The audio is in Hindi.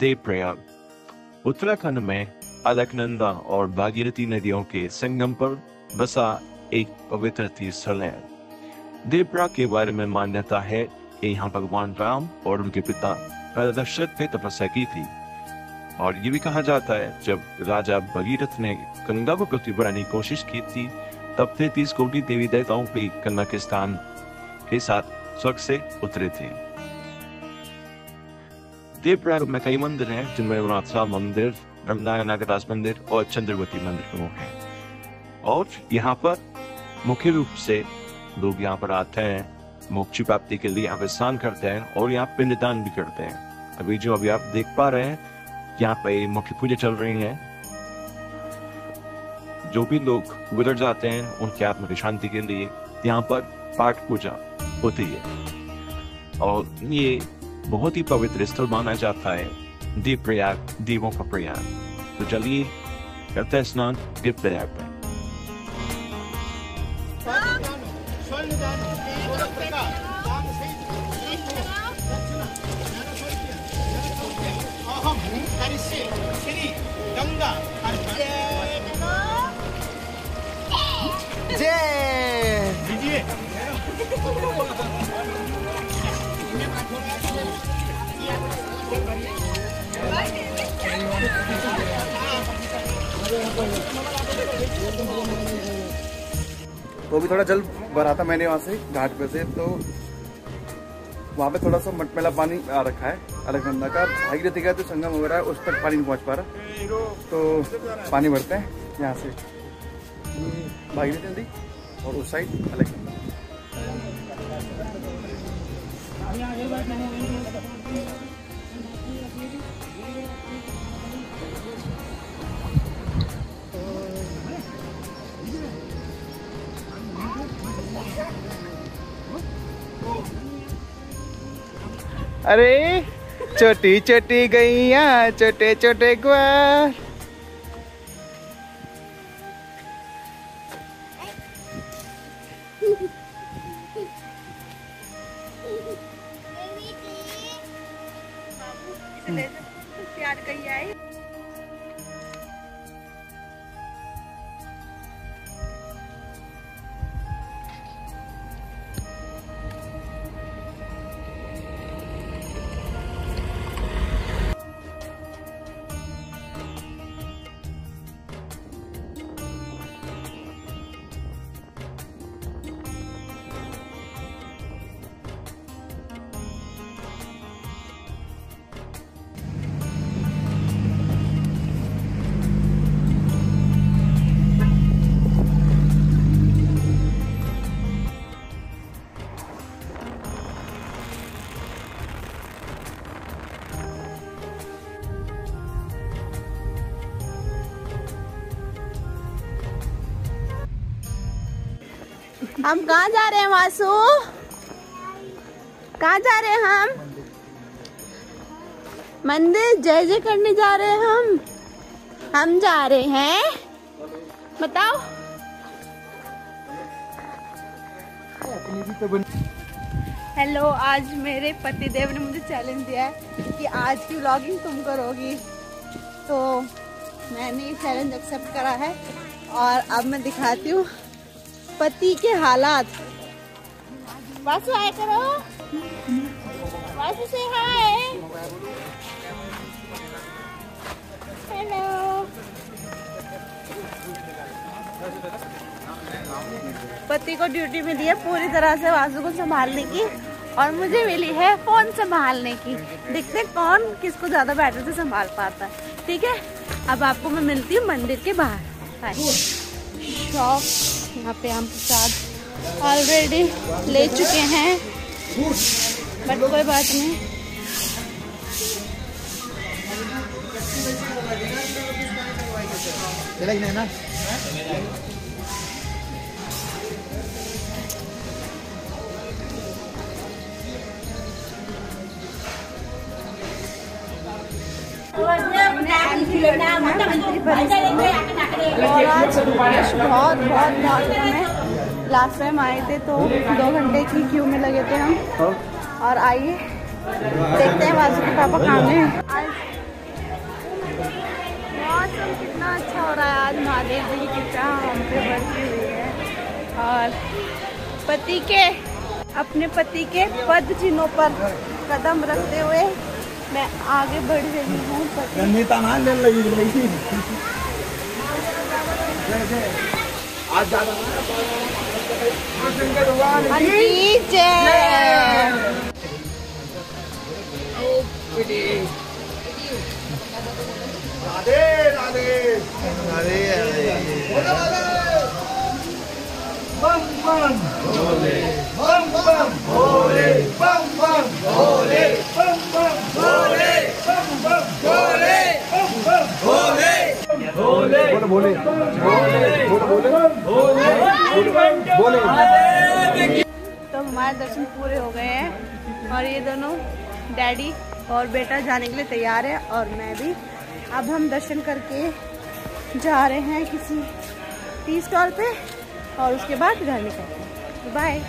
देवप्रयाग उत्तराखंड में अलकनंदा और भागीरथी नदियों के संगम पर बसा एक पवित्र तीर्थ स्थल है देवप्रयाग के बारे में मान्यता है कि यहाँ भगवान राम और उनके पिता दशरथ ने तपस्या की थी। और ये भी कहा जाता है, जब राजा भगीरथ ने गंगा को पृथ्वी बनाने की कोशिश की थी, तब थे तीस कोटि देवी देवताओं भी गंगा के स्थान के साथ स्वर्ग से उतरे थे। देवप्रयाग में कई मंदिर हैं, जिनमें रघुनाथ मंदिर रमनाय नागदास मंदिर और चंद्रवती मंदिर प्रमुख हैं। और यहाँ पर मुख्य रूप से लोग यहाँ पर आते हैं, मोक्ष प्राप्ति के लिए यहाँ पे स्नान करते हैं और यहाँ पिंडदान भी करते हैं। अभी जो अभी आप देख पा रहे हैं, यहाँ पे मुख्य पूजा चल रही है। जो भी लोग गुजर जाते हैं, उनके आत्मा की शांति के लिए यहाँ पर पाठ पूजा होती है। और ये बहुत ही पवित्र स्थल माना जाता है। दीप प्रयाग दीवों का प्रयाग। तो चलिए करते हैं स्नान दीप प्रयाग में गंगा जय। तो अभी थोड़ा जल भरा था मैंने वहाँ से घाट पे से तो वहाँ पे थोड़ा सा मटमेला पानी आ रखा है अलग गंदा का। भागीरथी का जो संगम वगैरह है, उस तक पानी नहीं पहुँच पा रहा। तो पानी भरते हैं यहाँ से। भागीरथी नदी और उस साइड अलग अरे छोटी छोटी गैया छोटे छोटे ग्वार। प्यार कही आई हम कहाँ जा रहे हैं, वासु? कहाँ जा रहे हैं हम? मंदिर जय जय करने जा रहे हैं हम। हम जा रहे हैं। बताओ। हेलो, आज मेरे पति देव ने मुझे चैलेंज दिया है कि आज की व्लॉगिंग तुम करोगी। तो मैंने ये चैलेंज एक्सेप्ट करा है और अब मैं दिखाती हूँ। पति के हालात। वासु आया करो। वासु से हाय। हेलो पति को ड्यूटी मिली है पूरी तरह से वासु को संभालने की और मुझे मिली है फ़ोन संभालने की। देखते कौन किसको ज़्यादा बेटर से संभाल पाता है। ठीक है? अब आपको मैं मिलती हूँ मंदिर के बाहर। शॉप यहाँ पे हम प्रसाद ऑलरेडी ले चुके हैं। बट कोई बात नहीं। ना। और आज रश बहुत बहुत बहुत कम है लास्ट टाइम आए थे तो दो घंटे की क्यू में लगे थे हम। और आइए देखते हैं वासु के पापा खाने आज अच्छा हो रहा है। आज महादेव जी की कृपा हम पे बरसी हुई है। और पति के अपने पति के पद चिन्हों पर कदम रखते हुए मैं आगे बढ़ रही हूँ। पति आज ज़्यादा की जय राधे राधे बम बम बोले। तो हमारे दर्शन पूरे हो गए हैं और ये दोनों डैडी और बेटा जाने के लिए तैयार है और मैं भी। अब हम दर्शन करके जा रहे हैं किसी टी स्टॉल पे और उसके बाद घर निकलते हैं। Bye